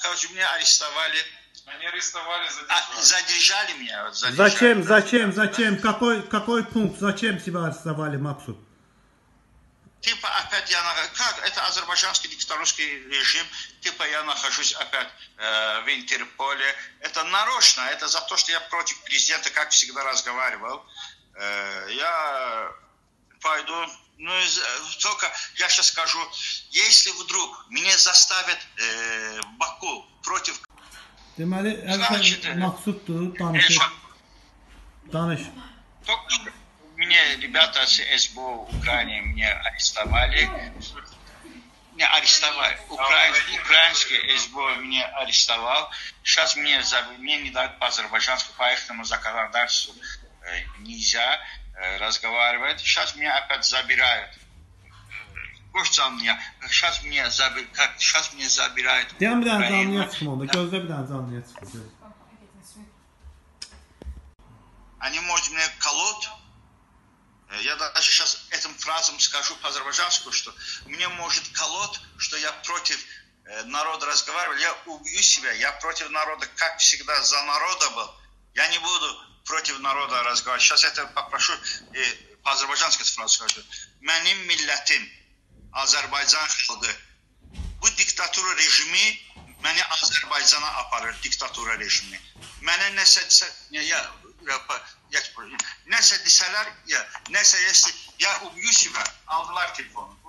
Короче, меня арестовали. Они арестовали, А, задержали. задержали меня. вот, задержали. Зачем, зачем, зачем? Какой, какой пункт? Зачем тебя арестовали, Максут? Типа опять я как это азербайджанский диктаторский режим, типа я нахожусь опять э, в Интерполе. Это нарочно, это за то, что я против президента, как всегда разговаривал. Э, я пойду, ну только я сейчас скажу, если вдруг меня заставят э, Deməli, e, Maqsuddur, danışır. Danış. Только что мне ребята с СБУ Украины мне арестовали. Не арестовали. Украинский, украинский СБУ меня арестовал. Сейчас мне, мне не дают по азербайджанскому, по ихнему законодательству нельзя разговаривать. Сейчас меня опять забирают. Хочется мне, сейчас мне, заби- как, сейчас мне забирают. Deyən bir dənə Украину. canlıya çıxma onda. Bir dənə canlıya çıxın. они, может, мне колоть. Я даже сейчас этим фразам скажу по-азербайджански, что мне может колоть, что я против народа разговаривал. Я убью себя, я против народа, как всегда, за народа был. Я не буду против народа разговаривать. Сейчас это попрошу, э, по-азербайджански фразу скажу. Mənim millətim, Azərbaycan xalqı. Bu diktatura rejimi məni Azərbaycana aparır, diktatura rejimi. Mənə nəsə desə, ya, ya, ya nəsə desələr, ya nəsə ya, ya ümumiyyətlə aldılar telefonu.